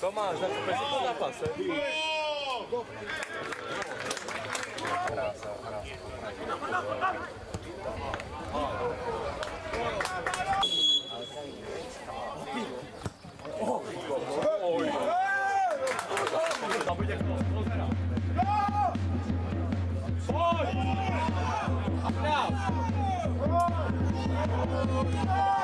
Tomáš, nakupeš to zápas, Krása, krása, Bravo!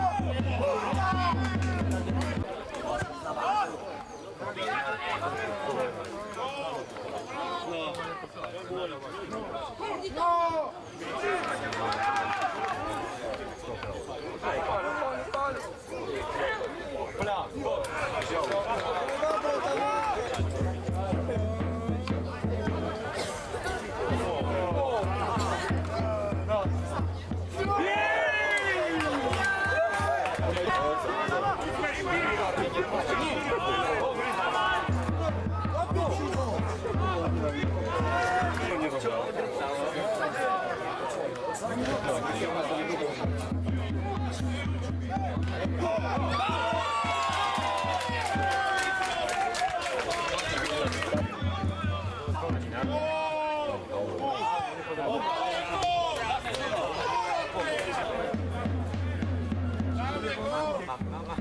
Vamos, vamos.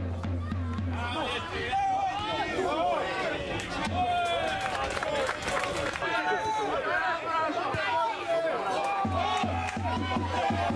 Yeah.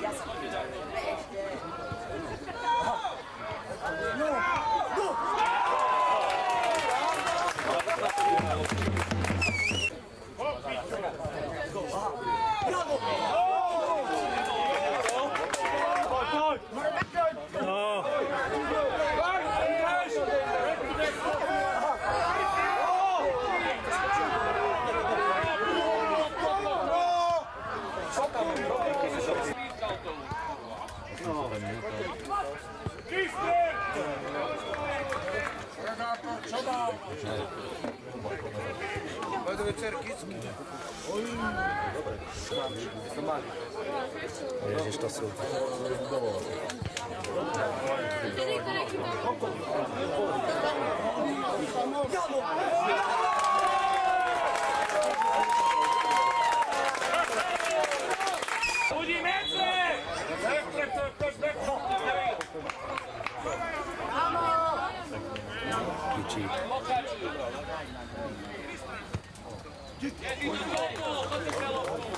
Yes. Gdzie to, Janko? Janko! Ježiš, to sú... Vedi quella che cheap. Get in the goal, let the fellow